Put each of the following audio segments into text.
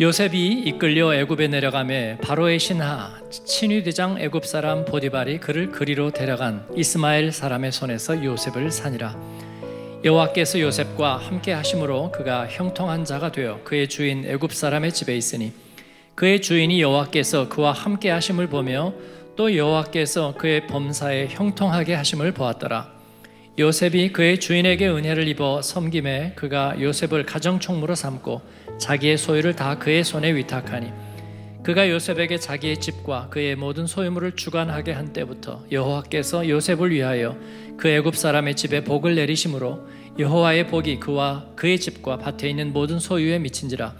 요셉이 이끌려 애굽에 내려가매 바로의 신하 친위 대장 애굽 사람 보디발이 그를 그리로 데려간 이스마엘 사람의 손에서 요셉을 산이라. 여호와께서 요셉과 함께 하심으로 그가 형통한 자가 되어 그의 주인 애굽 사람의 집에 있으니 그의 주인이 여호와께서 그와 함께 하심을 보며 또 여호와께서 그의 범사에 형통하게 하심을 보았더라 요셉이 그의 주인에게 은혜를 입어 섬김에 그가 요셉을 가정 총무로 삼고 자기의 소유를 다 그의 손에 위탁하니 그가 요셉에게 자기의 집과 그의 모든 소유물을 주관하게 한 때부터 여호와께서 요셉을 위하여 그 애굽 사람의 집에 복을 내리심으로 여호와의 복이 그와 그의 집과 밭에 있는 모든 소유에 미친지라.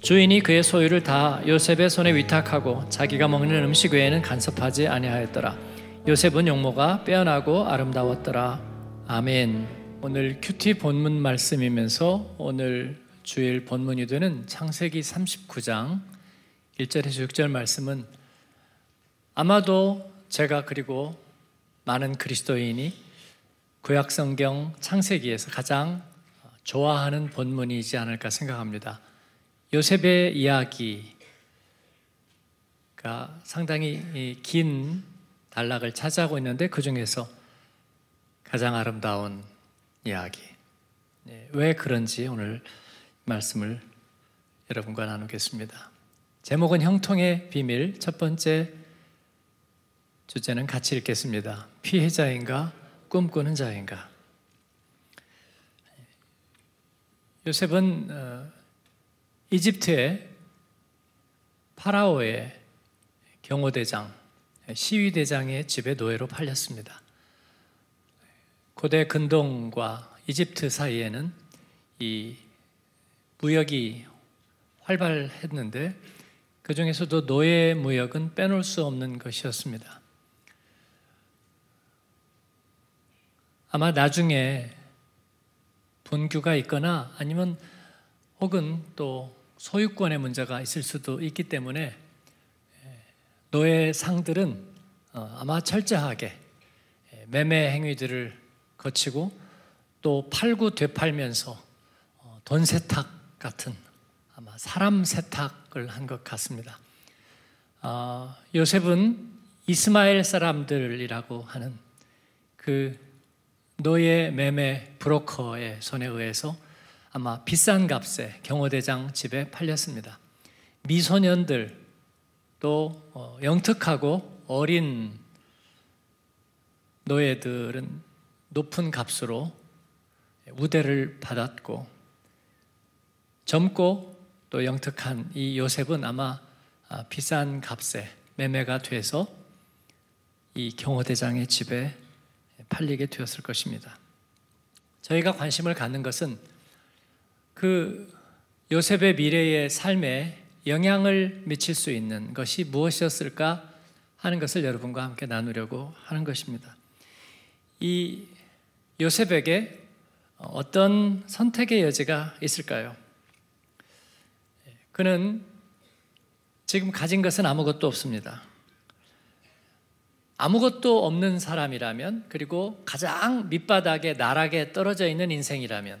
주인이 그의 소유를 다 요셉의 손에 위탁하고 자기가 먹는 음식 외에는 간섭하지 아니하였더라. 요셉은 용모가 빼어나고 아름다웠더라 아멘. 오늘 큐티 본문 말씀이면서 오늘 주일 본문이 되는 창세기 39장 1절에서 6절 말씀은 아마도 제가 그리고 많은 그리스도인이 구약 성경 창세기에서 가장 좋아하는 본문이지 않을까 생각합니다. 요셉의 이야기가 상당히 긴 단락을 차지하고 있는데 그 중에서 가장 아름다운 이야기. 네, 왜 그런지 오늘 말씀을 여러분과 나누겠습니다. 제목은 형통의 비밀. 첫 번째 주제는 같이 읽겠습니다. 피해자인가 꿈꾸는 자인가. 요셉은 어, 이집트의 파라오의 경호대장, 시위대장의 집에 노예로 팔렸습니다. 고대 근동과 이집트 사이에는 이 무역이 활발했는데 그 중에서도 노예 무역은 빼놓을 수 없는 것이었습니다. 아마 나중에 분규가 있거나 아니면 혹은 또 소유권의 문제가 있을 수도 있기 때문에 노예 상들은 어, 아마 철저하게 매매 행위들을 거치고 또 팔고 되팔면서 어, 돈 세탁 같은 아마 사람 세탁을 한 것 같습니다. 어, 요셉은 이스마엘 사람들이라고 하는 그 노예 매매 브로커의 손에 의해서 아마 비싼 값에 경호대장 집에 팔렸습니다. 미소년들 또 어, 영특하고 어린 노예들은 높은 값으로 우대를 받았고 젊고 또 영특한 이 요셉은 아마 아, 비싼 값에 매매가 돼서 이 경호대장의 집에 팔리게 되었을 것입니다. 저희가 관심을 갖는 것은 그 요셉의 미래의 삶에 영향을 미칠 수 있는 것이 무엇이었을까 하는 것을 여러분과 함께 나누려고 하는 것입니다. 이 요셉에게 어떤 선택의 여지가 있을까요? 그는 지금 가진 것은 아무것도 없습니다. 아무것도 없는 사람이라면, 그리고 가장 밑바닥에 나락에 떨어져 있는 인생이라면,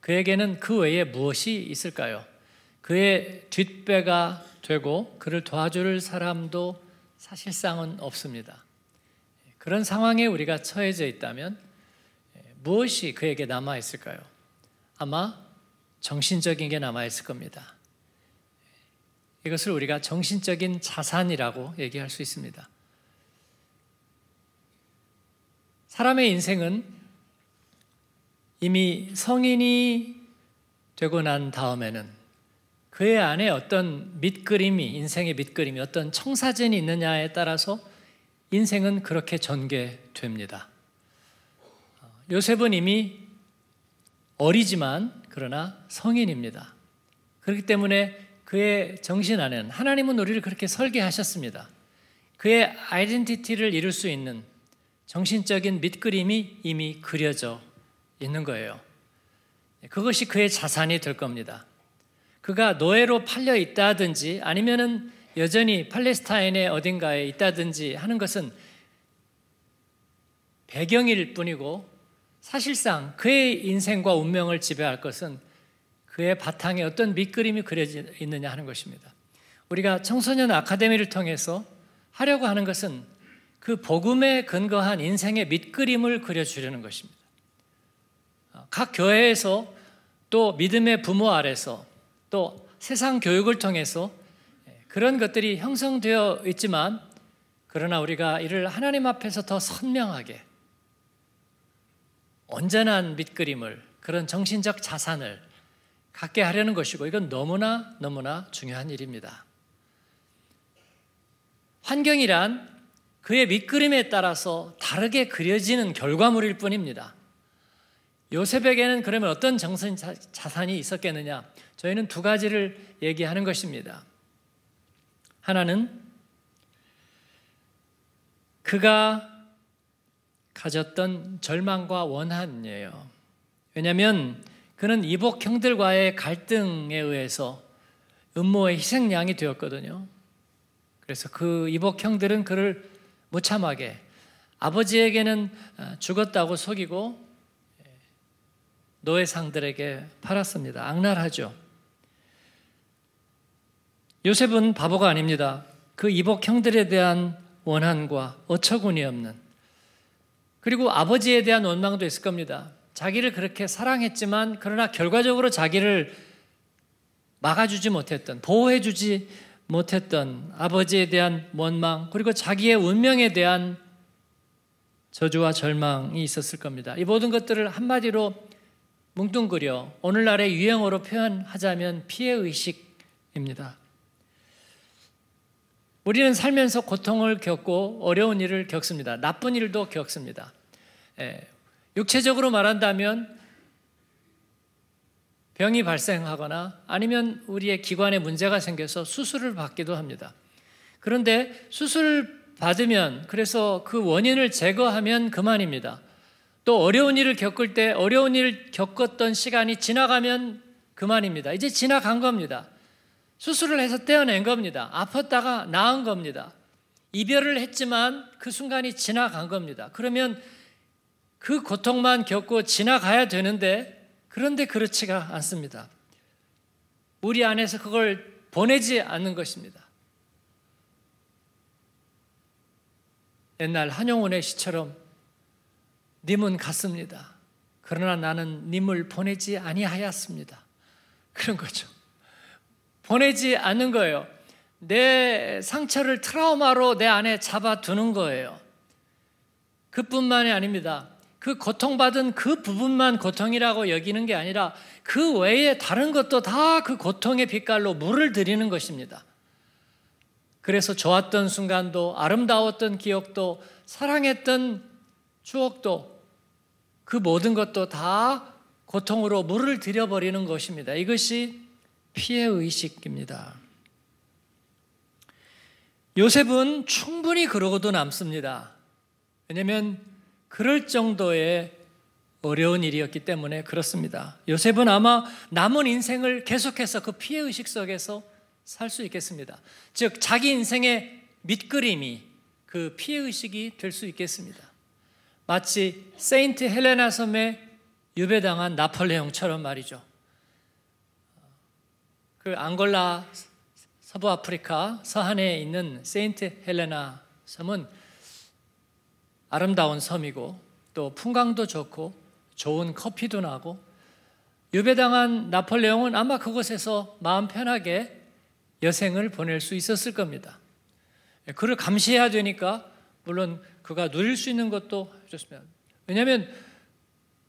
그에게는 그 외에 무엇이 있을까요? 그의 뒷배가 되고 그를 도와줄 사람도 사실상은 없습니다. 그런 상황에 우리가 처해져 있다면 무엇이 그에게 남아 있을까요? 아마 정신적인 게 남아 있을 겁니다. 이것을 우리가 정신적인 자산이라고 얘기할 수 있습니다. 사람의 인생은 이미 성인이 되고 난 다음에는 그의 안에 어떤 밑그림이, 인생의 밑그림이 어떤 청사진이 있느냐에 따라서 인생은 그렇게 전개됩니다. 요셉은 이미 어리지만 그러나 성인입니다. 그렇기 때문에 그의 정신 안에는 하나님은 우리를 그렇게 설계하셨습니다. 그의 아이덴티티를 이룰 수 있는 정신적인 밑그림이 이미 그려져 있는 거예요. 그것이 그의 자산이 될 겁니다. 그가 노예로 팔려 있다든지 아니면은 여전히 팔레스타인의 어딘가에 있다든지 하는 것은 배경일 뿐이고 사실상 그의 인생과 운명을 지배할 것은 그의 바탕에 어떤 밑그림이 그려져 있느냐 하는 것입니다. 우리가 청소년 아카데미를 통해서 하려고 하는 것은 그 복음에 근거한 인생의 밑그림을 그려주려는 것입니다. 각 교회에서 또 믿음의 부모 아래서 또 세상 교육을 통해서 그런 것들이 형성되어 있지만 그러나 우리가 이를 하나님 앞에서 더 선명하게 온전한 밑그림을 그런 정신적 자산을 갖게 하려는 것이고 이건 너무나 너무나 중요한 일입니다. 환경이란 그의 밑그림에 따라서 다르게 그려지는 결과물일 뿐입니다. 요셉에게는 그러면 어떤 정신 자산이 있었겠느냐? 저희는 두 가지를 얘기하는 것입니다. 하나는 그가 가졌던 절망과 원한이에요. 왜냐하면 그는 이복 형들과의 갈등에 의해서 음모의 희생양이 되었거든요. 그래서 그 이복 형들은 그를 무참하게 아버지에게는 죽었다고 속이고 노예상들에게 팔았습니다. 악랄하죠. 요셉은 바보가 아닙니다. 그 이복 형들에 대한 원한과 어처구니 없는 그리고 아버지에 대한 원망도 있을 겁니다. 자기를 그렇게 사랑했지만 그러나 결과적으로 자기를 막아주지 못했던 보호해주지 못했던 아버지에 대한 원망 그리고 자기의 운명에 대한 저주와 절망이 있었을 겁니다. 이 모든 것들을 한마디로 뭉뚱그려 오늘날의 유행어로 표현하자면 피해 의식입니다. 우리는 살면서 고통을 겪고 어려운 일을 겪습니다. 나쁜 일도 겪습니다. 예, 육체적으로 말한다면 병이 발생하거나 아니면 우리의 기관에 문제가 생겨서 수술을 받기도 합니다. 그런데 수술을 받으면 그래서 그 원인을 제거하면 그만입니다. 또 어려운 일을 겪을 때 어려운 일을 겪었던 시간이 지나가면 그만입니다. 이제 지나간 겁니다. 수술을 해서 떼어낸 겁니다. 아팠다가 나은 겁니다. 이별을 했지만 그 순간이 지나간 겁니다. 그러면 그 고통만 겪고 지나가야 되는데 그런데 그렇지가 않습니다. 우리 안에서 그걸 보내지 않는 것입니다. 옛날 한용운의 시처럼 님은 갔습니다. 그러나 나는 님을 보내지 아니하였습니다. 그런 거죠. 보내지 않는 거예요. 내 상처를 트라우마로 내 안에 잡아두는 거예요. 그뿐만이 아닙니다. 그 고통받은 그 부분만 고통이라고 여기는 게 아니라 그 외에 다른 것도 다 그 고통의 빛깔로 물을 들이는 것입니다. 그래서 좋았던 순간도 아름다웠던 기억도 사랑했던 추억도 그 모든 것도 다 고통으로 물을 들여버리는 것입니다. 이것이 피해 의식입니다. 요셉은 충분히 그러고도 남습니다. 왜냐하면 그럴 정도의 어려운 일이었기 때문에 그렇습니다. 요셉은 아마 남은 인생을 계속해서 그 피해 의식 속에서 살 수 있겠습니다. 즉 자기 인생의 밑그림이 그 피해 의식이 될 수 있겠습니다. 마치 세인트 헬레나 섬에 유배당한 나폴레옹처럼 말이죠. 그 앙골라 서부 아프리카 서안에 있는 세인트 헬레나 섬은 아름다운 섬이고 또 풍광도 좋고 좋은 커피도 나고 유배당한 나폴레옹은 아마 그곳에서 마음 편하게 여생을 보낼 수 있었을 겁니다. 그를 감시해야 되니까 물론 그가 누릴 수 있는 것도 좋습니다. 왜냐하면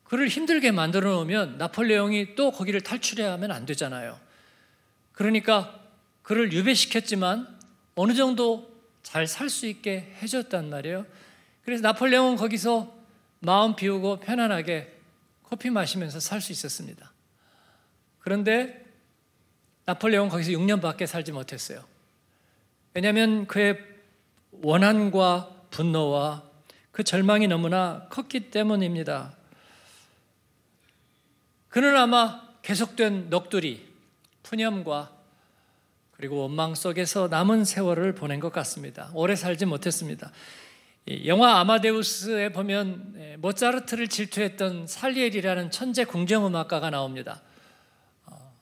그를 힘들게 만들어 놓으면 나폴레옹이 또 거기를 탈출해야 하면 안 되잖아요. 그러니까 그를 유배시켰지만 어느 정도 잘 살 수 있게 해줬단 말이에요. 그래서 나폴레옹은 거기서 마음 비우고 편안하게 커피 마시면서 살 수 있었습니다. 그런데 나폴레옹 거기서 6년밖에 살지 못했어요. 왜냐하면 그의 원한과 분노와 그 절망이 너무나 컸기 때문입니다. 그는 아마 계속된 넋두리, 푸념과 그리고 원망 속에서 남은 세월을 보낸 것 같습니다. 오래 살지 못했습니다. 영화 아마데우스에 보면 모차르트를 질투했던 살리엘이라는 천재 궁정음악가가 나옵니다. 어,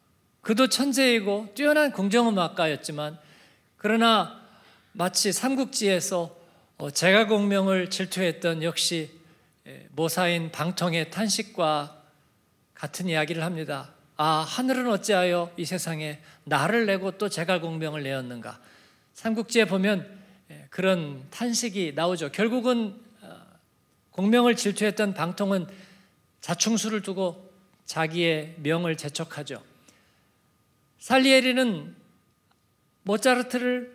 그도 천재이고 뛰어난 공정음악가였지만 그러나 마치 삼국지에서 어, 제갈공명을 질투했던 역시 예, 모사인 방통의 탄식과 같은 이야기를 합니다. 아 하늘은 어찌하여 이 세상에 나를 내고 또 제갈공명을 내었는가? 삼국지에 보면 예, 그런 탄식이 나오죠. 결국은 어, 공명을 질투했던 방통은 자충수를 두고 자기의 명을 재촉하죠. 살리에리는 모차르트를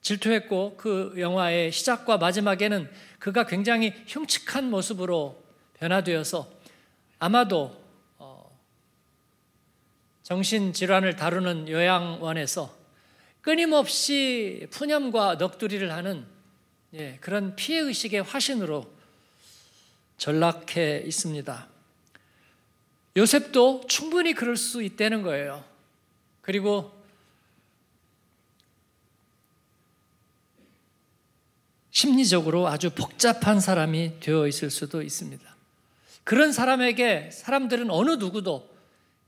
질투했고 그 영화의 시작과 마지막에는 그가 굉장히 흉측한 모습으로 변화되어서 아마도 어, 정신질환을 다루는 요양원에서 끊임없이 푸념과 넋두리를 하는 예, 그런 피해의식의 화신으로 전락해 있습니다. 요셉도 충분히 그럴 수 있다는 거예요. 그리고 심리적으로 아주 복잡한 사람이 되어 있을 수도 있습니다. 그런 사람에게 사람들은 어느 누구도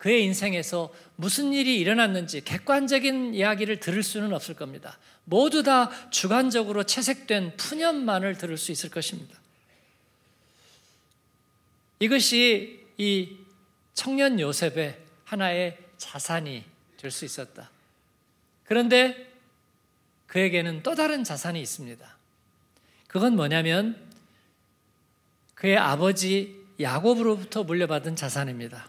그의 인생에서 무슨 일이 일어났는지 객관적인 이야기를 들을 수는 없을 겁니다. 모두 다 주관적으로 채색된 푸념만을 들을 수 있을 것입니다. 이것이 이 청년 요셉의 하나의 자산이 될 수 있었다. 그런데 그에게는 또 다른 자산이 있습니다. 그건 뭐냐면 그의 아버지 야곱으로부터 물려받은 자산입니다.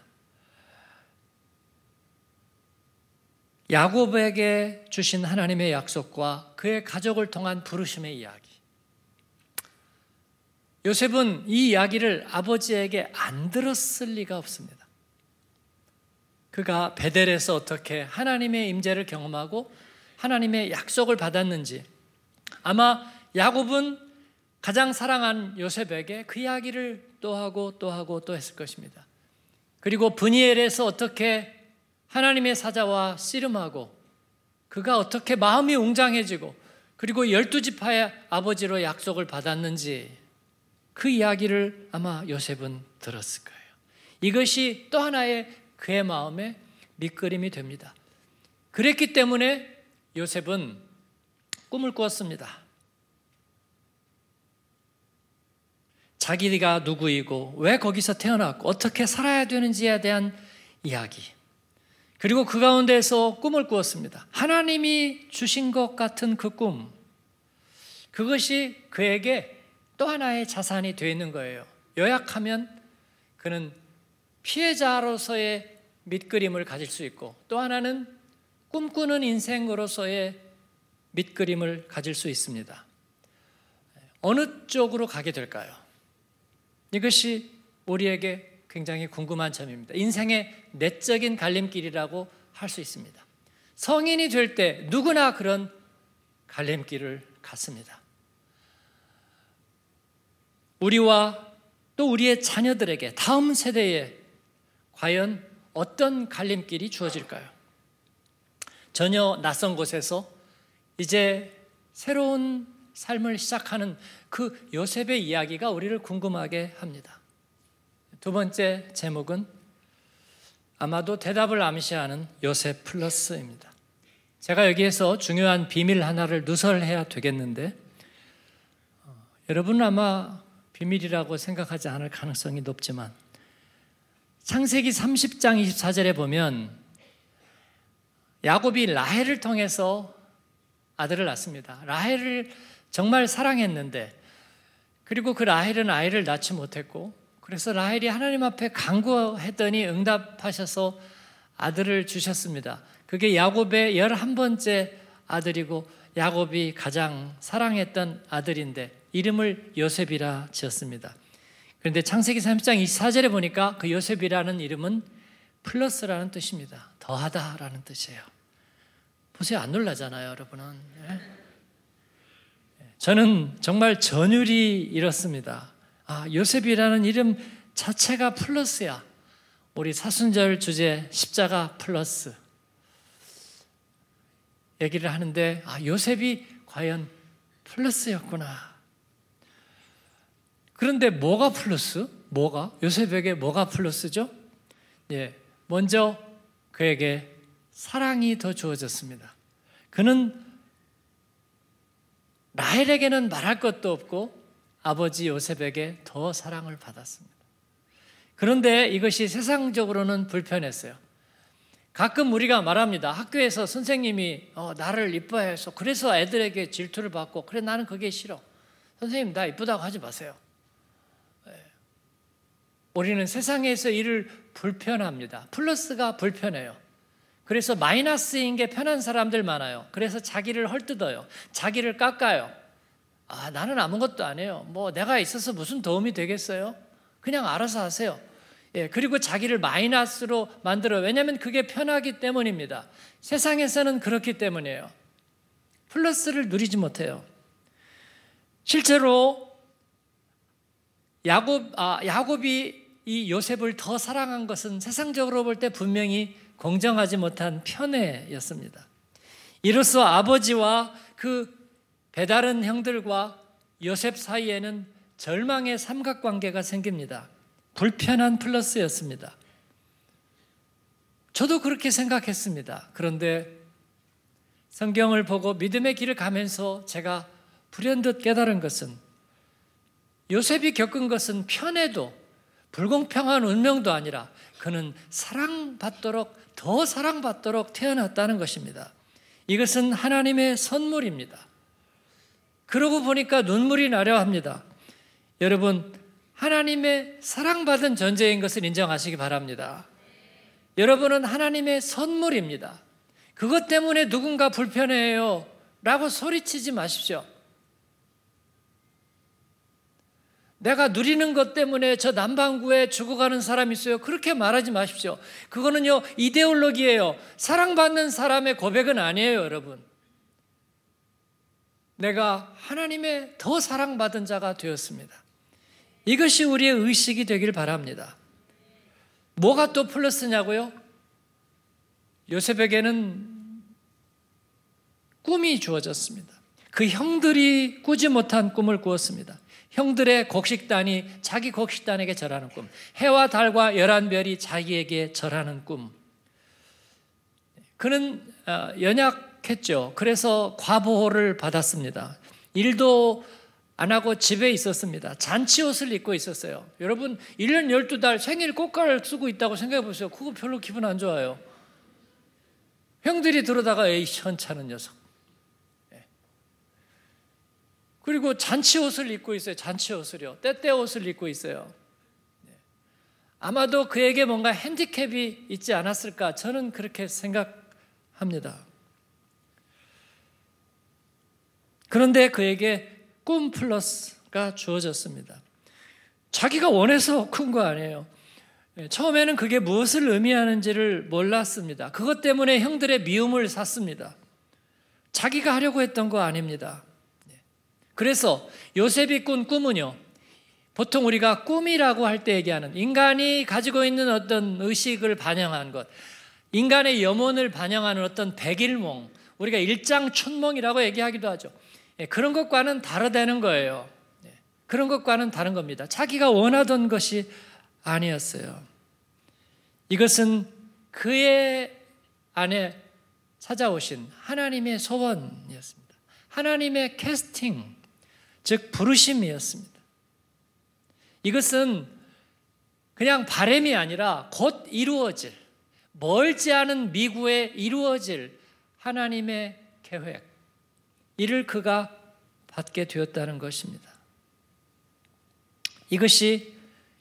야곱에게 주신 하나님의 약속과 그의 가족을 통한 부르심의 이야기. 요셉은 이 이야기를 아버지에게 안 들었을 리가 없습니다. 그가 베델에서 어떻게 하나님의 임재를 경험하고 하나님의 약속을 받았는지 아마 야곱은 가장 사랑한 요셉에게 그 이야기를 또 하고 또 하고 또 했을 것입니다. 그리고 브니엘에서 어떻게 하나님의 사자와 씨름하고 그가 어떻게 마음이 웅장해지고 그리고 열두 지파의 아버지로 약속을 받았는지 그 이야기를 아마 요셉은 들었을 거예요. 이것이 또 하나의 그의 마음의 밑그림이 됩니다. 그랬기 때문에 요셉은 꿈을 꾸었습니다. 자기가 누구이고 왜 거기서 태어났고 어떻게 살아야 되는지에 대한 이야기. 그리고 그 가운데서 꿈을 꾸었습니다. 하나님이 주신 것 같은 그 꿈. 그것이 그에게 또 하나의 자산이 되어 있는 거예요. 요약하면 그는 피해자로서의 밑그림을 가질 수 있고 또 하나는 꿈꾸는 인생으로서의 밑그림을 가질 수 있습니다. 어느 쪽으로 가게 될까요? 이것이 우리에게 굉장히 궁금한 점입니다. 인생의 내적인 갈림길이라고 할 수 있습니다. 성인이 될 때 누구나 그런 갈림길을 갔습니다. 우리와 또 우리의 자녀들에게 다음 세대에 과연 어떤 갈림길이 주어질까요? 전혀 낯선 곳에서 이제 새로운 삶을 시작하는 그 요셉의 이야기가 우리를 궁금하게 합니다. 두 번째 제목은 아마도 대답을 암시하는 요셉 플러스입니다. 제가 여기에서 중요한 비밀 하나를 누설해야 되겠는데 어, 여러분은 아마 비밀이라고 생각하지 않을 가능성이 높지만 창세기 30장 24절에 보면 야곱이 라헬을 통해서 아들을 낳습니다. 라헬을 정말 사랑했는데 그리고 그 라헬은 아이를 낳지 못했고 그래서 라헬이 하나님 앞에 간구했더니 응답하셔서 아들을 주셨습니다. 그게 야곱의 열한 번째 아들이고 야곱이 가장 사랑했던 아들인데 이름을 요셉이라 지었습니다. 그런데 창세기 30장 24절에 보니까 그 요셉이라는 이름은 플러스라는 뜻입니다. 더하다라는 뜻이에요. 보세요. 안 놀라잖아요, 여러분은. 네? 저는 정말 전율이 이렇습니다. 아, 요셉이라는 이름 자체가 플러스야. 우리 사순절 주제 십자가 플러스. 얘기를 하는데, 아, 요셉이 과연 플러스였구나. 그런데 뭐가 플러스? 뭐가? 요셉에게 뭐가 플러스죠? 예. 먼저 그에게 사랑이 더 주어졌습니다. 그는 라헬에게는 말할 것도 없고 아버지 요셉에게 더 사랑을 받았습니다. 그런데 이것이 세상적으로는 불편했어요. 가끔 우리가 말합니다. 학교에서 선생님이 어, 나를 이뻐해서 그래서 애들에게 질투를 받고 그래 나는 그게 싫어. 선생님 나 이쁘다고 하지 마세요. 네. 우리는 세상에서 일을 불편합니다. 플러스가 불편해요. 그래서 마이너스인 게 편한 사람들 많아요. 그래서 자기를 헐뜯어요. 자기를 깎아요. 아, 나는 아무것도 안 해요. 뭐 내가 있어서 무슨 도움이 되겠어요? 그냥 알아서 하세요. 예, 그리고 자기를 마이너스로 만들어. 왜냐하면 그게 편하기 때문입니다. 세상에서는 그렇기 때문이에요. 플러스를 누리지 못해요. 실제로 야곱, 아, 야곱이 이 요셉을 더 사랑한 것은 세상적으로 볼 때 분명히 공정하지 못한 편애였습니다. 이로써 아버지와 그 배다른 형들과 요셉 사이에는 절망의 삼각관계가 생깁니다. 불편한 플러스였습니다. 저도 그렇게 생각했습니다. 그런데 성경을 보고 믿음의 길을 가면서 제가 불현듯 깨달은 것은 요셉이 겪은 것은 편해도 불공평한 운명도 아니라 그는 사랑받도록 더 사랑받도록 태어났다는 것입니다. 이것은 하나님의 선물입니다. 그러고 보니까 눈물이 나려 합니다. 여러분, 하나님의 사랑받은 존재인 것을 인정하시기 바랍니다. 여러분은 하나님의 선물입니다. 그것 때문에 누군가 불편해요. 라고 소리치지 마십시오. 내가 누리는 것 때문에 저 남반구에 죽어가는 사람이 있어요. 그렇게 말하지 마십시오. 그거는요, 이데올로기예요. 사랑받는 사람의 고백은 아니에요, 여러분. 내가 하나님의 더 사랑받은 자가 되었습니다. 이것이 우리의 의식이 되길 바랍니다. 뭐가 또 플러스냐고요? 요셉에게는 꿈이 주어졌습니다. 그 형들이 꾸지 못한 꿈을 꾸었습니다. 형들의 곡식단이 자기 곡식단에게 절하는 꿈. 해와 달과 열한 별이 자기에게 절하는 꿈. 그는 어, 연약 했죠. 그래서 과보호를 받았습니다. 일도 안 하고 집에 있었습니다. 잔치 옷을 입고 있었어요. 여러분, 1년 12달 생일 꽃갈 쓰고 있다고 생각해 보세요. 그거 별로 기분 안 좋아요. 형들이 들어다가 에이, 현찮은 녀석. 그리고 잔치 옷을 입고 있어요. 잔치 옷을요. 때때 옷을 입고 있어요. 네. 아마도 그에게 뭔가 핸디캡이 있지 않았을까 저는 그렇게 생각합니다. 그런데 그에게 꿈 플러스가 주어졌습니다. 자기가 원해서 큰 거 아니에요. 네, 처음에는 그게 무엇을 의미하는지를 몰랐습니다. 그것 때문에 형들의 미움을 샀습니다. 자기가 하려고 했던 거 아닙니다. 그래서 요셉이 꾼 꿈은요. 보통 우리가 꿈이라고 할 때 얘기하는 인간이 가지고 있는 어떤 의식을 반영한 것, 인간의 염원을 반영하는 어떤 백일몽, 우리가 일장춘몽이라고 얘기하기도 하죠. 예, 그런 것과는 다르다는 거예요. 예, 그런 것과는 다른 겁니다. 자기가 원하던 것이 아니었어요. 이것은 그의 안에 찾아오신 하나님의 소원이었습니다. 하나님의 캐스팅, 즉 부르심이었습니다. 이것은 그냥 바램이 아니라 곧 이루어질 멀지 않은 미구에 이루어질 하나님의 계획 이를 그가 받게 되었다는 것입니다. 이것이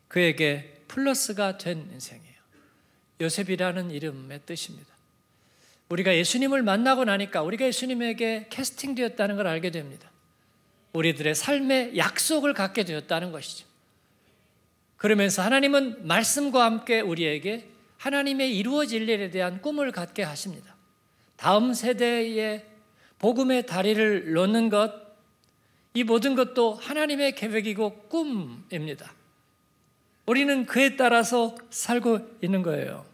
그에게 플러스가 된 인생이에요. 요셉이라는 이름의 뜻입니다. 우리가 예수님을 만나고 나니까 우리가 예수님에게 캐스팅되었다는 걸 알게 됩니다. 우리들의 삶의 약속을 갖게 되었다는 것이죠. 그러면서 하나님은 말씀과 함께 우리에게 하나님의 이루어질 일에 대한 꿈을 갖게 하십니다. 다음 세대의 복음의 다리를 놓는 것, 이 모든 것도 하나님의 계획이고 꿈입니다. 우리는 그에 따라서 살고 있는 거예요.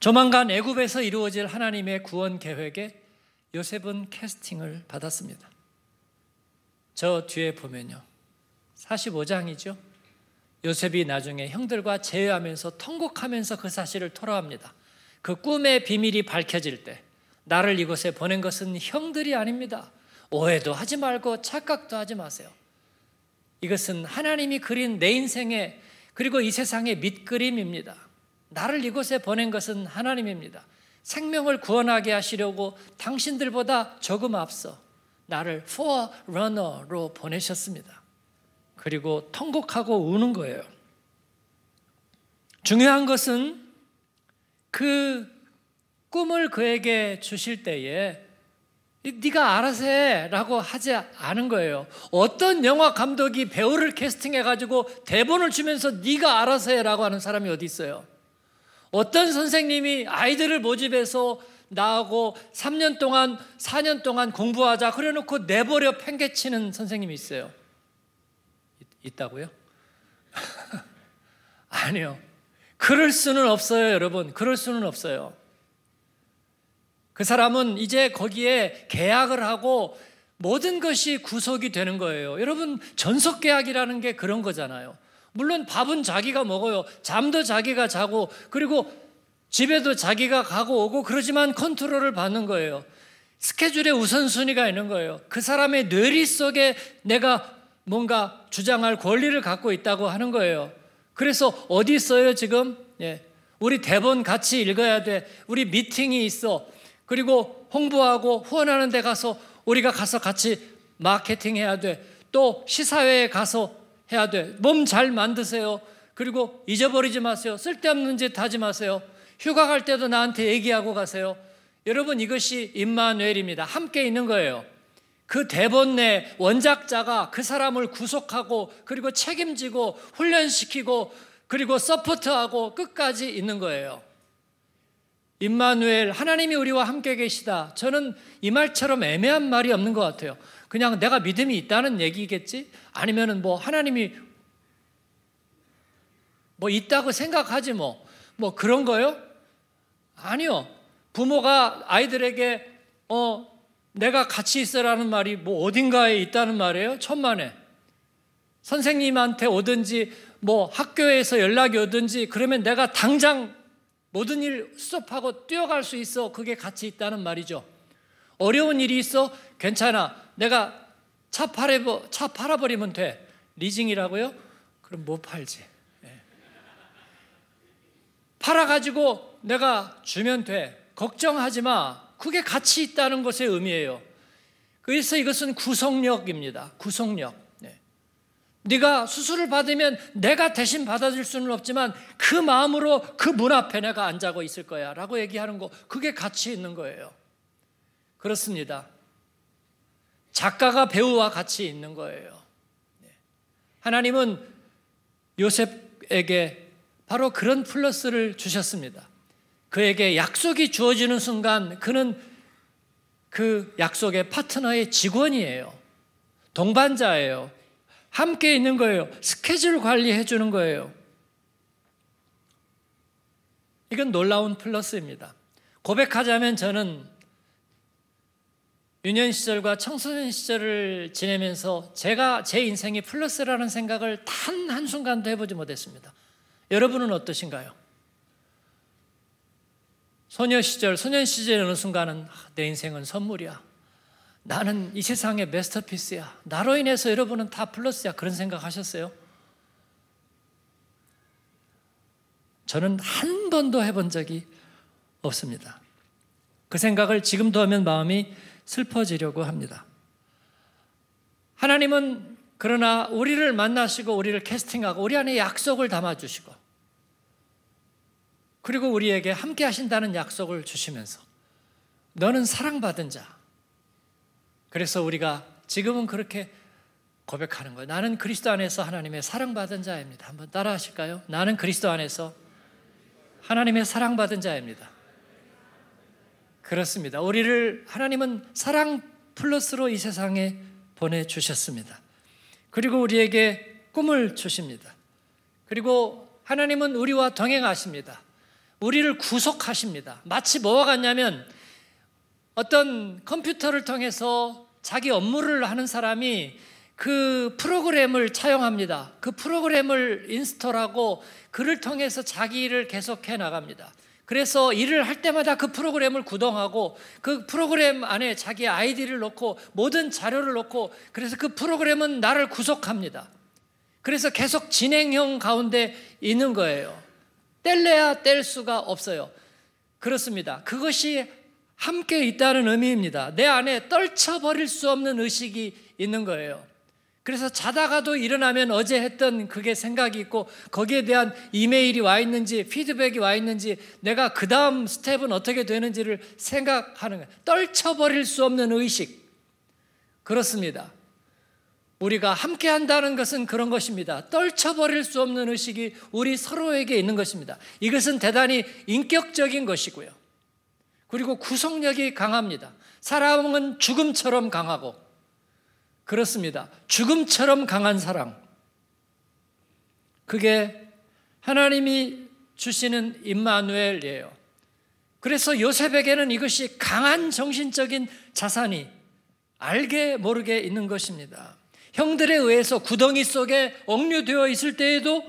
조만간 애굽에서 이루어질 하나님의 구원 계획에 요셉은 캐스팅을 받았습니다. 저 뒤에 보면요. 45장이죠. 요셉이 나중에 형들과 제외하면서 통곡하면서 그 사실을 토로합니다. 그 꿈의 비밀이 밝혀질 때 나를 이곳에 보낸 것은 형들이 아닙니다. 오해도 하지 말고 착각도 하지 마세요. 이것은 하나님이 그린 내 인생의 그리고 이 세상의 밑그림입니다. 나를 이곳에 보낸 것은 하나님입니다. 생명을 구원하게 하시려고 당신들보다 조금 앞서 나를 포러너로 보내셨습니다. 그리고 통곡하고 우는 거예요. 중요한 것은 그 꿈을 그에게 주실 때에 네가 알아서 해라고 하지 않은 거예요. 어떤 영화 감독이 배우를 캐스팅해 가지고 대본을 주면서 네가 알아서 해라고 하는 사람이 어디 있어요? 어떤 선생님이 아이들을 모집해서 나하고 3년 동안 4년 동안 공부하자 그래 놓고 내버려 팽개치는 선생님이 있어요. 있다고요? 아니요. 그럴 수는 없어요, 여러분. 그럴 수는 없어요. 그 사람은 이제 거기에 계약을 하고 모든 것이 구속이 되는 거예요. 여러분, 전속 계약이라는 게 그런 거잖아요. 물론 밥은 자기가 먹어요. 잠도 자기가 자고, 그리고 집에도 자기가 가고 오고 그러지만 컨트롤을 받는 거예요. 스케줄에 우선순위가 있는 거예요. 그 사람의 뇌리 속에 내가 뭔가 주장할 권리를 갖고 있다고 하는 거예요. 그래서 어디 있어요, 지금? 예. 우리 대본 같이 읽어야 돼. 우리 미팅이 있어. 그리고 홍보하고 후원하는 데 가서 우리가 가서 같이 마케팅 해야 돼. 또 시사회에 가서 해야 돼. 몸 잘 만드세요. 그리고 잊어버리지 마세요. 쓸데없는 짓 하지 마세요. 휴가 갈 때도 나한테 얘기하고 가세요. 여러분 이것이 임마누엘입니다. 함께 있는 거예요. 그 대본 내 원작자가 그 사람을 구속하고 그리고 책임지고 훈련시키고 그리고 서포트하고 끝까지 있는 거예요. 임마누엘 하나님이 우리와 함께 계시다. 저는 이 말처럼 애매한 말이 없는 것 같아요. 그냥 내가 믿음이 있다는 얘기겠지? 아니면은 뭐 하나님이 뭐 있다고 생각하지 뭐. 뭐 그런 거요? 아니요. 부모가 아이들에게 어 내가 같이 있어라는 말이 뭐 어딘가에 있다는 말이에요? 천만에. 선생님한테 오든지 뭐 학교에서 연락이 오든지 그러면 내가 당장 모든 일 스톱하고 뛰어갈 수 있어. 그게 같이 있다는 말이죠. 어려운 일이 있어? 괜찮아. 내가 차, 팔아, 차 팔아버리면 돼. 리징이라고요? 그럼 못 팔지. 네. 팔아가지고 내가 주면 돼. 걱정하지 마. 그게 가치 있다는 것의 의미예요. 그래서 이것은 구속력입니다. 구속력. 네. 네가 수술을 받으면 내가 대신 받아줄 수는 없지만 그 마음으로 그 문 앞에 내가 앉아고 있을 거야 라고 얘기하는 거 그게 가치 있는 거예요. 그렇습니다. 작가가 배우와 같이 있는 거예요. 네. 하나님은 요셉에게 바로 그런 플러스를 주셨습니다. 그에게 약속이 주어지는 순간 그는 그 약속의 파트너의 직원이에요. 동반자예요. 함께 있는 거예요. 스케줄 관리해 주는 거예요. 이건 놀라운 플러스입니다. 고백하자면 저는 유년 시절과 청소년 시절을 지내면서 제가 제 인생이 플러스라는 생각을 단 한순간도 해보지 못했습니다. 여러분은 어떠신가요? 소녀 시절, 소년 시절에 어느 순간은 아, 내 인생은 선물이야. 나는 이 세상의 메스터피스야. 나로 인해서 여러분은 다 플러스야. 그런 생각 하셨어요? 저는 한 번도 해본 적이 없습니다. 그 생각을 지금도 하면 마음이 슬퍼지려고 합니다. 하나님은 그러나 우리를 만나시고 우리를 캐스팅하고 우리 안에 약속을 담아주시고 그리고 우리에게 함께 하신다는 약속을 주시면서 너는 사랑받은 자. 그래서 우리가 지금은 그렇게 고백하는 거예요. 나는 그리스도 안에서 하나님의 사랑받은 자입니다. 한번 따라 하실까요? 나는 그리스도 안에서 하나님의 사랑받은 자입니다. 그렇습니다. 우리를 하나님은 사랑 플러스로 이 세상에 보내주셨습니다. 그리고 우리에게 꿈을 주십니다. 그리고 하나님은 우리와 동행하십니다. 우리를 구속하십니다. 마치 뭐와 같냐면 어떤 컴퓨터를 통해서 자기 업무를 하는 사람이 그 프로그램을 차용합니다. 그 프로그램을 install하고 그를 통해서 자기 일을 계속해 나갑니다. 그래서 일을 할 때마다 그 프로그램을 구동하고 그 프로그램 안에 자기 아이디를 넣고 모든 자료를 넣고 그래서 그 프로그램은 나를 구속합니다. 그래서 계속 진행형 가운데 있는 거예요. 뗄래야 뗄 수가 없어요. 그렇습니다. 그것이 함께 있다는 의미입니다. 내 안에 떨쳐버릴 수 없는 의식이 있는 거예요. 그래서 자다가도 일어나면 어제 했던 그게 생각이 있고 거기에 대한 이메일이 와 있는지 피드백이 와 있는지 내가 그 다음 스텝은 어떻게 되는지를 생각하는 거예요. 떨쳐버릴 수 없는 의식. 그렇습니다. 우리가 함께 한다는 것은 그런 것입니다. 떨쳐버릴 수 없는 의식이 우리 서로에게 있는 것입니다. 이것은 대단히 인격적인 것이고요. 그리고 구속력이 강합니다. 사람은 죽음처럼 강하고 그렇습니다. 죽음처럼 강한 사랑. 그게 하나님이 주시는 임마누엘이에요. 그래서 요셉에게는 이것이 강한 정신적인 자산이 알게 모르게 있는 것입니다. 형들에 의해서 구덩이 속에 억류되어 있을 때에도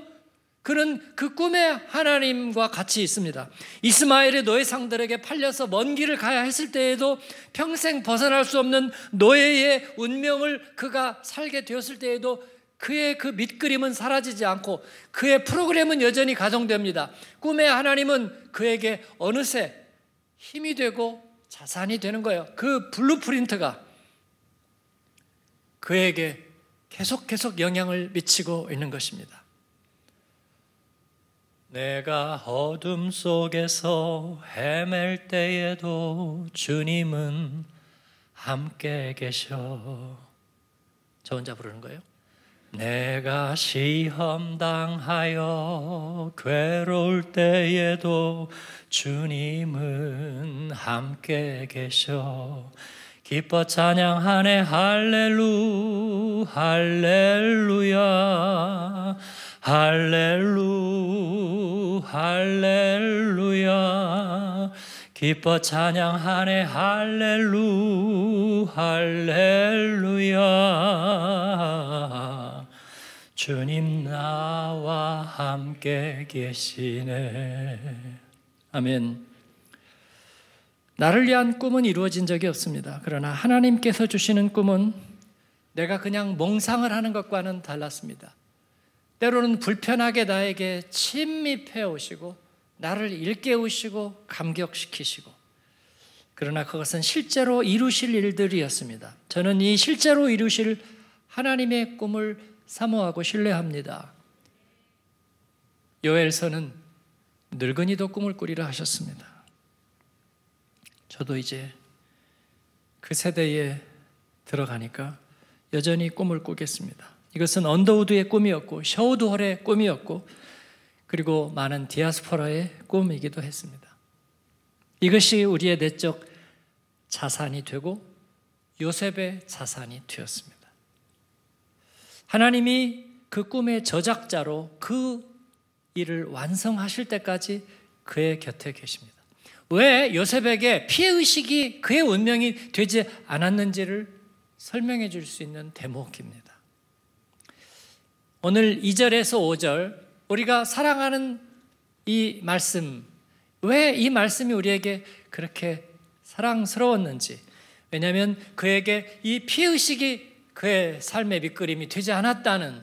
그는 그 꿈에 하나님과 같이 있습니다. 이스마엘의 노예 상들에게 팔려서 먼 길을 가야 했을 때에도 평생 벗어날 수 없는 노예의 운명을 그가 살게 되었을 때에도 그의 그 밑그림은 사라지지 않고 그의 프로그램은 여전히 가동됩니다. 꿈의 하나님은 그에게 어느새 힘이 되고 자산이 되는 거예요. 그 blueprint가 그에게 계속 계속 영향을 미치고 있는 것입니다. 내가 어둠 속에서 헤맬 때에도 주님은 함께 계셔. 저 혼자 부르는 거예요? 내가 시험 당하여 괴로울 때에도 주님은 함께 계셔. 기뻐 찬양하네 할렐루 할렐루야 할렐루 할렐루야. 기뻐 찬양하네 할렐루 할렐루야. 주님 나와 함께 계시네. 아멘. 나를 위한 꿈은 이루어진 적이 없습니다. 그러나 하나님께서 주시는 꿈은 내가 그냥 몽상을 하는 것과는 달랐습니다 때로는 불편하게 나에게 침입해 오시고 나를 일깨우시고 감격시키시고 그러나 그것은 실제로 이루실 일들이었습니다. 저는 이 실제로 이루실 하나님의 꿈을 사모하고 신뢰합니다. 요엘서는 늙은이도 꿈을 꾸리라 하셨습니다. 저도 이제 그 세대에 들어가니까 여전히 꿈을 꾸겠습니다. 이것은 언더우드의 꿈이었고 셔우드홀의 꿈이었고 그리고 많은 디아스포라의 꿈이기도 했습니다. 이것이 우리의 내적 자산이 되고 요셉의 자산이 되었습니다. 하나님이 그 꿈의 저작자로 그 일을 완성하실 때까지 그의 곁에 계십니다. 왜 요셉에게 피해의식이 그의 운명이 되지 않았는지를 설명해 줄 수 있는 대목입니다. 오늘 2절에서 5절 우리가 사랑하는 이 말씀 왜 이 말씀이 우리에게 그렇게 사랑스러웠는지 왜냐하면 그에게 이 피의식이 그의 삶의 밑그림이 되지 않았다는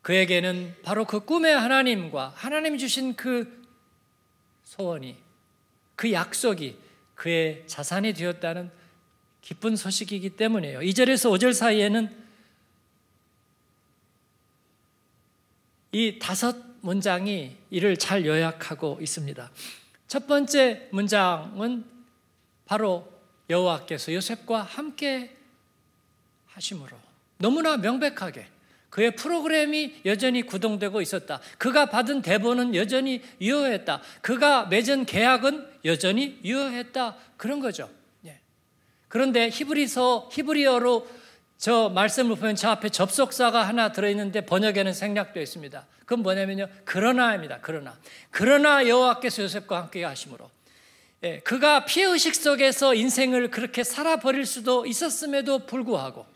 그에게는 바로 그 꿈의 하나님과 하나님 주신 그 소원이 그 약속이 그의 자산이 되었다는 기쁜 소식이기 때문이에요. 2절에서 5절 사이에는 이 다섯 문장이 이를 잘 요약하고 있습니다. 첫 번째 문장은 바로 여호와께서 요셉과 함께 하심으로 너무나 명백하게 그의 프로그램이 여전히 구동되고 있었다. 그가 받은 대본은 여전히 유효했다. 그가 맺은 계약은 여전히 유효했다. 그런 거죠. 예. 그런데 히브리서 히브리어로 저 말씀을 보면 저 앞에 접속사가 하나 들어있는데 번역에는 생략되어 있습니다. 그건 뭐냐면요. 그러나입니다. 그러나. 그러나 여호와께서 요셉과 함께 하심으로. 예, 그가 피의식 속에서 인생을 그렇게 살아버릴 수도 있었음에도 불구하고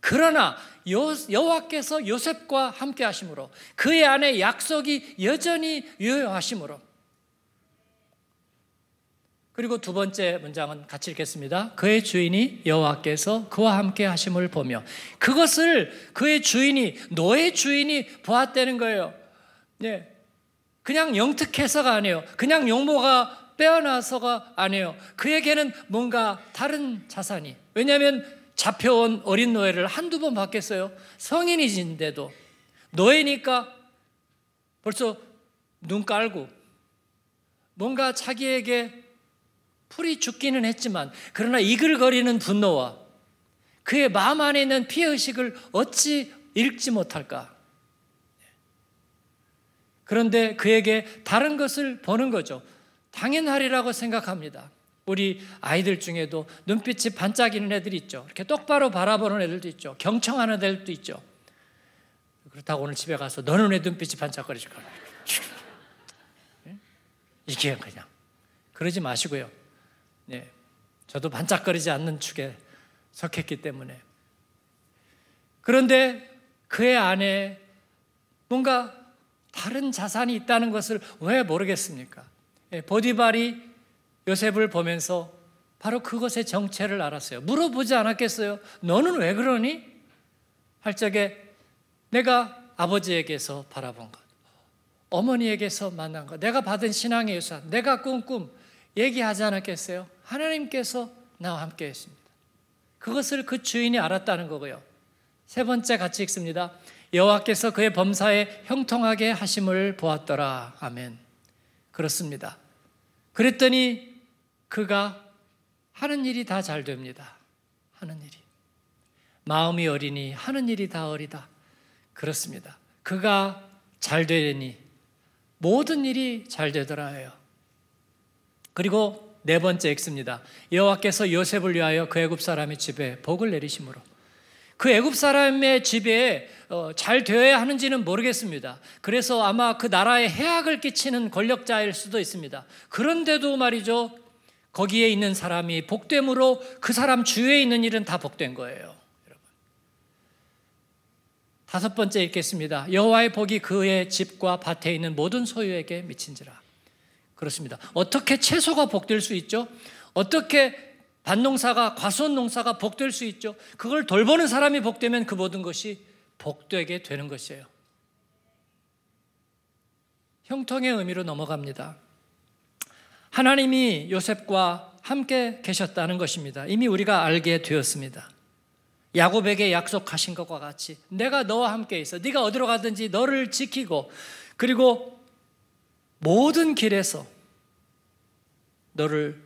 그러나 여호와께서 요셉과 함께 하심으로 그의 안에 약속이 여전히 유효하심으로 그리고 두 번째 문장은 같이 읽겠습니다. 그의 주인이 여호와께서 그와 함께 하심을 보며 그것을 그의 주인이 너의 주인이 보았다는 거예요. 네. 그냥 영특해서가 아니에요. 그냥 용모가 빼어나서가 아니에요. 그에게는 뭔가 다른 자산이. 왜냐하면 잡혀온 어린 노예를 한두 번 받겠어요. 성인이신데도 노예니까 벌써 눈 깔고 뭔가 자기에게 풀이 죽기는 했지만 그러나 이글거리는 분노와 그의 마음 안에 있는 피해 의식을 어찌 읽지 못할까? 그런데 그에게 다른 것을 보는 거죠. 당연하리라고 생각합니다. 우리 아이들 중에도 눈빛이 반짝이는 애들이 있죠. 이렇게 똑바로 바라보는 애들도 있죠. 경청하는 애들도 있죠. 그렇다고 오늘 집에 가서 너는 왜 눈빛이 반짝거리지? 이게 그냥 그러지 마시고요. 네, 저도 반짝거리지 않는 축에 속했기 때문에. 그런데 그의 안에 뭔가 다른 자산이 있다는 것을 왜 모르겠습니까? 예, 보디발이 요셉을 보면서 바로 그것의 정체를 알았어요. 물어보지 않았겠어요? 너는 왜 그러니? 할 적에 내가 아버지에게서 바라본 것, 어머니에게서 만난 것, 내가 받은 신앙의 유산, 내가 꾼 꿈, 얘기하지 않았겠어요? 하나님께서 나와 함께 했습니다. 그것을 그 주인이 알았다는 거고요. 세 번째 같이 읽습니다. 여호와께서 그의 범사에 형통하게 하심을 보았더라. 아멘. 그렇습니다. 그랬더니 그가 하는 일이 다 잘 됩니다. 하는 일이. 마음이 어리니 하는 일이 다 어리다. 그렇습니다. 그가 잘 되니 모든 일이 잘 되더라요. 그리고 네 번째 X입니다. 여호와께서 요셉을 위하여 그 애굽 사람의 집에 복을 내리심으로 그 애굽 사람의 집에 어, 잘 되어야 하는지는 모르겠습니다. 그래서 아마 그 나라에 해악을 끼치는 권력자일 수도 있습니다. 그런데도 말이죠. 거기에 있는 사람이 복됨으로 그 사람 주위에 있는 일은 다 복된 거예요. 여러분. 다섯 번째 읽겠습니다. 여호와의 복이 그의 집과 밭에 있는 모든 소유에게 미친지라. 그렇습니다. 어떻게 채소가 복될 수 있죠? 어떻게 밭농사가 과수원 농사가 복될 수 있죠? 그걸 돌보는 사람이 복되면 그 모든 것이 복되게 되는 것이에요. 형통의 의미로 넘어갑니다. 하나님이 요셉과 함께 계셨다는 것입니다. 이미 우리가 알게 되었습니다. 야곱에게 약속하신 것과 같이 내가 너와 함께 있어. 네가 어디로 가든지 너를 지키고 그리고 모든 길에서 너를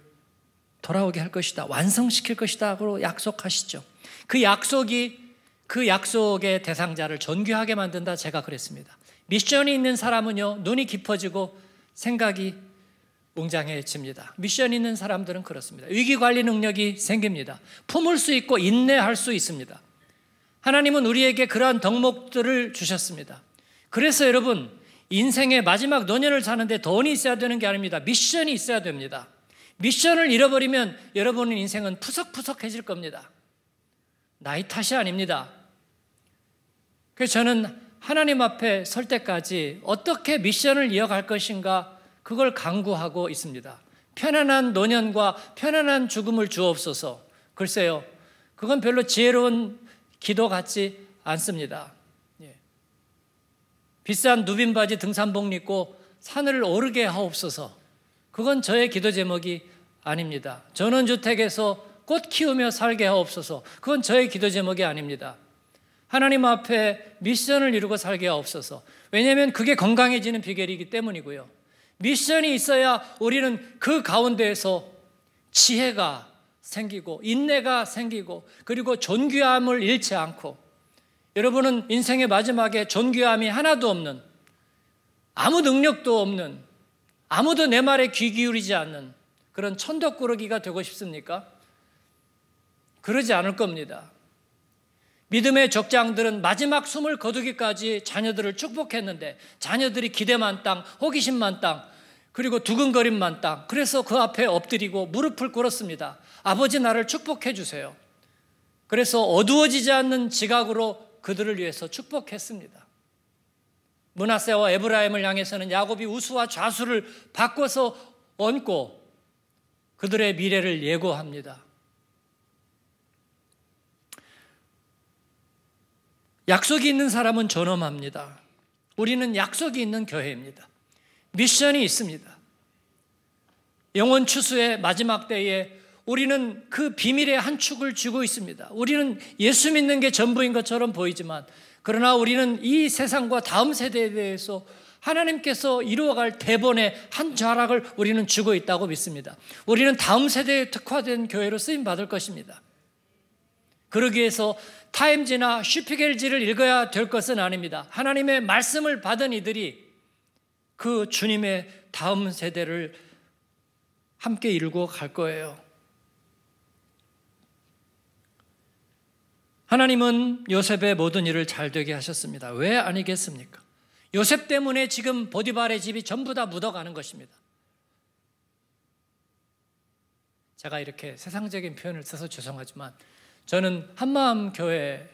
돌아오게 할 것이다. 완성시킬 것이다. 고 약속하시죠. 그 약속이 그 약속의 대상자를 존귀하게 만든다. 제가 그랬습니다. 미션이 있는 사람은요, 눈이 깊어지고 생각이 웅장해집니다. 미션 있는 사람들은 그렇습니다. 위기 관리 능력이 생깁니다. 품을 수 있고 인내할 수 있습니다. 하나님은 우리에게 그러한 덕목들을 주셨습니다. 그래서 여러분, 인생의 마지막 노년을 사는데 돈이 있어야 되는 게 아닙니다. 미션이 있어야 됩니다. 미션을 잃어버리면 여러분의 인생은 푸석푸석해질 겁니다. 나이 탓이 아닙니다. 그래서 저는 하나님 앞에 설 때까지 어떻게 미션을 이어갈 것인가 그걸 강구하고 있습니다. 편안한 노년과 편안한 죽음을 주옵소서. 글쎄요, 그건 별로 지혜로운 기도 같지 않습니다. 예. 비싼 누빈 바지 등산복 입고 산을 오르게 하옵소서. 그건 저의 기도 제목이 아닙니다. 전원주택에서 꽃 키우며 살게 하옵소서. 그건 저의 기도 제목이 아닙니다. 하나님 앞에 미션을 이루고 살게 하옵소서. 왜냐하면 그게 건강해지는 비결이기 때문이고요. 미션이 있어야 우리는 그 가운데에서 지혜가 생기고 인내가 생기고 그리고 존귀함을 잃지 않고 여러분은 인생의 마지막에 존귀함이 하나도 없는 아무 능력도 없는 아무도 내 말에 귀 기울이지 않는 그런 천덕꾸러기가 되고 싶습니까? 그러지 않을 겁니다. 믿음의 적장들은 마지막 숨을 거두기까지 자녀들을 축복했는데 자녀들이 기대만 땅, 호기심만 땅, 그리고 두근거림만 땅. 그래서 그 앞에 엎드리고 무릎을 꿇었습니다. 아버지 나를 축복해 주세요. 그래서 어두워지지 않는 지각으로 그들을 위해서 축복했습니다. 문하세와 에브라임을 향해서는 야곱이 우수와 좌수를 바꿔서 얹고 그들의 미래를 예고합니다. 약속이 있는 사람은 존엄합니다. 우리는 약속이 있는 교회입니다. 미션이 있습니다. 영원 추수의 마지막 때에 우리는 그 비밀의 한 축을 쥐고 있습니다. 우리는 예수 믿는 게 전부인 것처럼 보이지만 그러나 우리는 이 세상과 다음 세대에 대해서 하나님께서 이루어갈 대본의 한 자락을 우리는 주고 있다고 믿습니다. 우리는 다음 세대에 특화된 교회로 쓰임 받을 것입니다. 그러기 위해서 타임지나 슈피겔지를 읽어야 될 것은 아닙니다. 하나님의 말씀을 받은 이들이 그 주님의 다음 세대를 함께 이루고 갈 거예요. 하나님은 요셉의 모든 일을 잘 되게 하셨습니다. 왜 아니겠습니까? 요셉 때문에 지금 보디발의 집이 전부 다 묻어가는 것입니다. 제가 이렇게 세상적인 표현을 써서 죄송하지만 저는 한마음 교회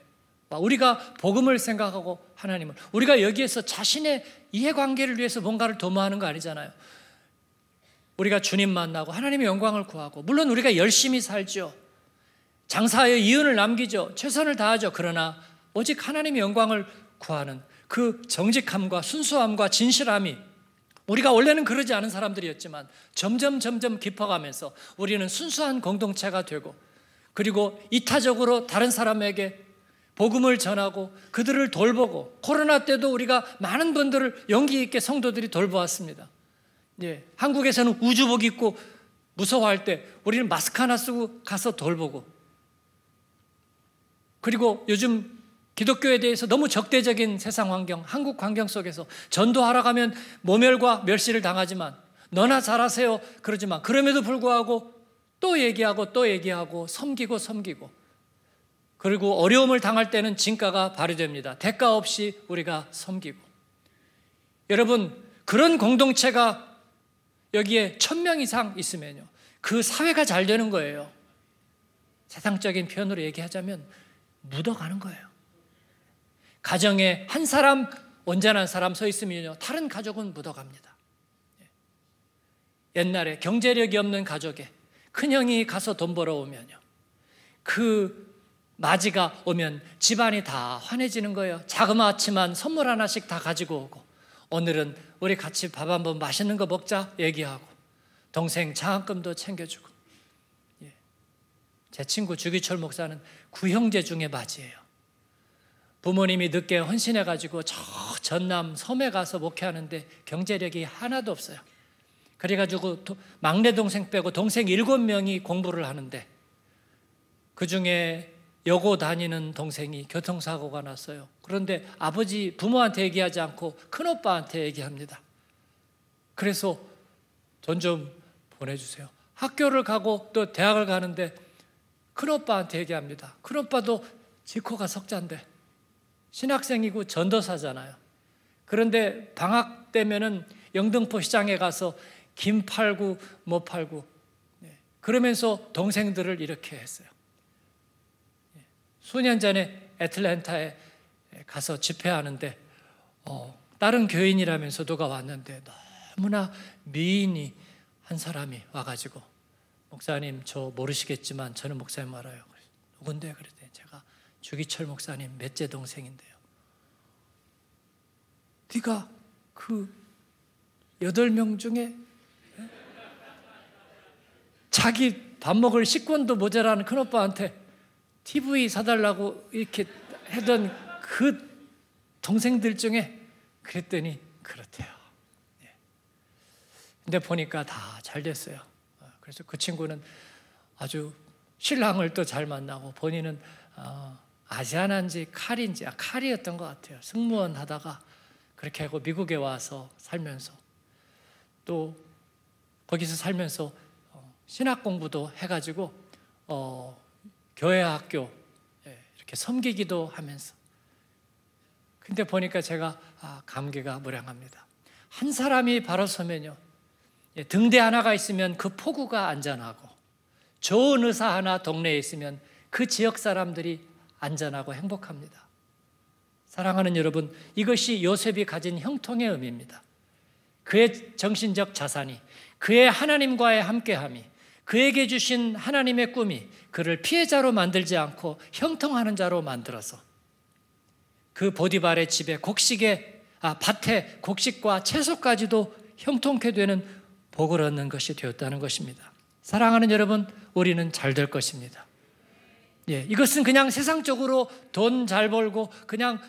우리가 복음을 생각하고 하나님을 우리가 여기에서 자신의 이해관계를 위해서 뭔가를 도모하는 거 아니잖아요. 우리가 주님 만나고 하나님의 영광을 구하고 물론 우리가 열심히 살죠. 장사하여 이윤을 남기죠. 최선을 다하죠. 그러나 오직 하나님의 영광을 구하는 그 정직함과 순수함과 진실함이 우리가 원래는 그러지 않은 사람들이었지만 점점 점점 깊어가면서 우리는 순수한 공동체가 되고 그리고 이타적으로 다른 사람에게 복음을 전하고 그들을 돌보고 코로나 때도 우리가 많은 분들을 용기 있게 성도들이 돌보았습니다. 예, 한국에서는 우주복 입고 무서워할 때 우리는 마스크 하나 쓰고 가서 돌보고 그리고 요즘 기독교에 대해서 너무 적대적인 세상 환경, 한국 환경 속에서 전도하러 가면 모멸과 멸시를 당하지만 너나 잘하세요 그러지만 그럼에도 불구하고 또 얘기하고 또 얘기하고 섬기고 섬기고 그리고 어려움을 당할 때는 진가가 발휘됩니다. 대가 없이 우리가 섬기고 여러분 그런 공동체가 여기에 천 명 이상 있으면요 그 사회가 잘 되는 거예요. 세상적인 표현으로 얘기하자면 묻어가는 거예요. 가정에 한 사람 온전한 사람 서 있으면요 다른 가족은 묻어갑니다. 옛날에 경제력이 없는 가족에 큰형이 가서 돈 벌어오면요. 그 맞이가 오면 집안이 다 환해지는 거예요. 자그마치만 선물 하나씩 다 가지고 오고 오늘은 우리 같이 밥 한번 맛있는 거 먹자 얘기하고 동생 장학금도 챙겨주고 예. 제 친구 주기철 목사는 구형제 중에 맞이에요. 부모님이 늦게 헌신해가지고 저 전남 섬에 가서 목회하는데 경제력이 하나도 없어요. 그래가지고 막내 동생 빼고 동생 일곱 명이 공부를 하는데 그 중에 여고 다니는 동생이 교통사고가 났어요. 그런데 아버지 부모한테 얘기하지 않고 큰오빠한테 얘기합니다. 그래서 돈 좀 보내주세요. 학교를 가고 또 대학을 가는데 큰오빠한테 얘기합니다. 큰오빠도 지코가 석자인데 신학생이고 전도사잖아요. 그런데 방학 때면은 영등포 시장에 가서 김 팔고 뭐 팔고 네. 그러면서 동생들을 이렇게 했어요. 네. 수년 전에 애틀랜타에 가서 집회하는데 어, 다른 교인이라면서 누가 왔는데 너무나 미인이 한 사람이 와가지고 목사님 저 모르시겠지만 저는 목사님 알아요. 누군데 그랬더니 제가 주기철 목사님 몇째 동생인데요. 네가 그 여덟 명 중에 자기 밥 먹을 식권도 모자라는 큰 오빠한테 TV 사달라고 이렇게 하던 그 동생들 중에 그랬더니 그렇대요. 예. 근데 보니까 다 잘 됐어요. 어, 그래서 그 친구는 아주 신랑을 또 잘 만나고 본인은 어, 아시아나인지 칼인지 아, 칼이었던 것 같아요. 승무원 하다가 그렇게 하고 미국에 와서 살면서 또 거기서 살면서 신학 공부도 해가지고 어, 교회 학교 예, 이렇게 섬기기도 하면서 근데 보니까 제가 아, 감개가 무량합니다. 한 사람이 바로 서면요 예, 등대 하나가 있으면 그 포구가 안전하고 좋은 의사 하나 동네에 있으면 그 지역 사람들이 안전하고 행복합니다. 사랑하는 여러분, 이것이 요셉이 가진 형통의 의미입니다. 그의 정신적 자산이, 그의 하나님과의 함께함이, 그에게 주신 하나님의 꿈이 그를 피해자로 만들지 않고 형통하는 자로 만들어서 그 보디발의 집에 곡식에 아 밭에 곡식과 채소까지도 형통케 되는 복을 얻는 것이 되었다는 것입니다. 사랑하는 여러분, 우리는 잘 될 것입니다. 예, 이것은 그냥 세상적으로 돈 잘 벌고 그냥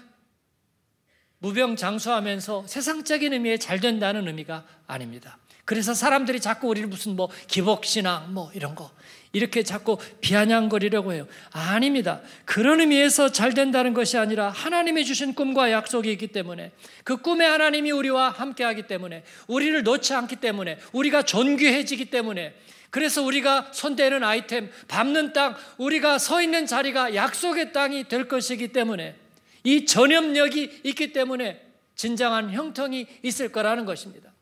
무병장수하면서 세상적인 의미의 잘 된다는 의미가 아닙니다. 그래서 사람들이 자꾸 우리를 무슨 뭐 기복신앙 뭐 이런 거 이렇게 자꾸 비아냥거리려고 해요. 아닙니다. 그런 의미에서 잘 된다는 것이 아니라 하나님이 주신 꿈과 약속이 있기 때문에 그 꿈의 하나님이 우리와 함께 하기 때문에 우리를 놓지 않기 때문에 우리가 존귀해지기 때문에 그래서 우리가 손대는 아이템, 밟는 땅, 우리가 서 있는 자리가 약속의 땅이 될 것이기 때문에 이 전염력이 있기 때문에 진정한 형통이 있을 거라는 것입니다.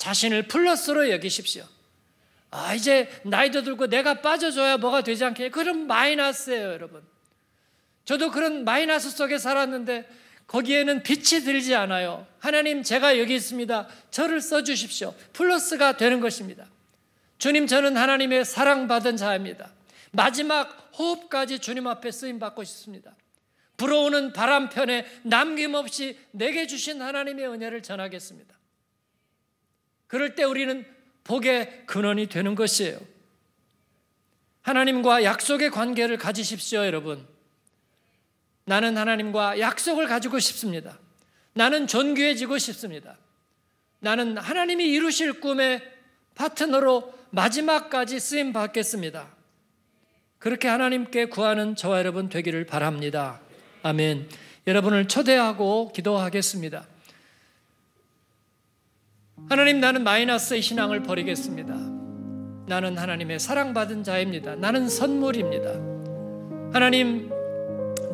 자신을 플러스로 여기십시오. 아, 이제 나이도 들고 내가 빠져줘야 뭐가 되지 않겠냐. 그런 마이너스예요, 여러분. 저도 그런 마이너스 속에 살았는데 거기에는 빛이 들지 않아요. 하나님, 제가 여기 있습니다. 저를 써주십시오. 플러스가 되는 것입니다. 주님, 저는 하나님의 사랑받은 자입니다. 마지막 호흡까지 주님 앞에 쓰임받고 싶습니다. 불어오는 바람편에 남김없이 내게 주신 하나님의 은혜를 전하겠습니다. 그럴 때 우리는 복의 근원이 되는 것이에요. 하나님과 약속의 관계를 가지십시오, 여러분. 나는 하나님과 약속을 가지고 싶습니다. 나는 존귀해지고 싶습니다. 나는 하나님이 이루실 꿈의 파트너로 마지막까지 쓰임 받겠습니다. 그렇게 하나님께 구하는 저와 여러분 되기를 바랍니다. 아멘. 여러분을 초대하고 기도하겠습니다. 하나님 나는 마이너스의 신앙을 버리겠습니다. 나는 하나님의 사랑받은 자입니다. 나는 선물입니다. 하나님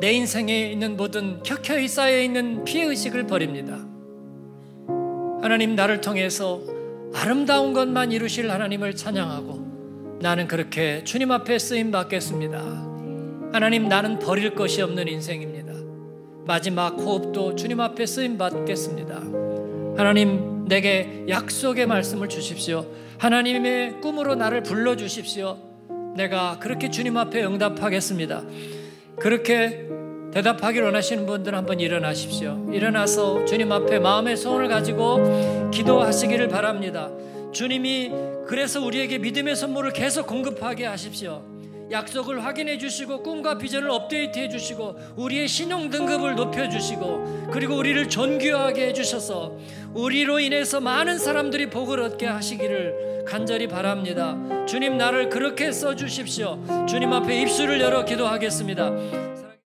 내 인생에 있는 모든 켜켜이 쌓여 있는 피해 의식을 버립니다. 하나님 나를 통해서 아름다운 것만 이루실 하나님을 찬양하고 나는 그렇게 주님 앞에 쓰임 받겠습니다. 하나님 나는 버릴 것이 없는 인생입니다. 마지막 호흡도 주님 앞에 쓰임 받겠습니다. 하나님 내게 약속의 말씀을 주십시오. 하나님의 꿈으로 나를 불러 주십시오. 내가 그렇게 주님 앞에 응답하겠습니다. 그렇게 대답하기를 원하시는 분들 한번 일어나십시오. 일어나서 주님 앞에 마음의 소원을 가지고 기도하시기를 바랍니다. 주님이 그래서 우리에게 믿음의 선물을 계속 공급하게 하십시오. 약속을 확인해 주시고 꿈과 비전을 업데이트해 주시고 우리의 신용 등급을 높여 주시고 그리고 우리를 존귀하게 해 주셔서 우리로 인해서 많은 사람들이 복을 얻게 하시기를 간절히 바랍니다. 주님 나를 그렇게 써 주십시오. 주님 앞에 입술을 열어 기도하겠습니다.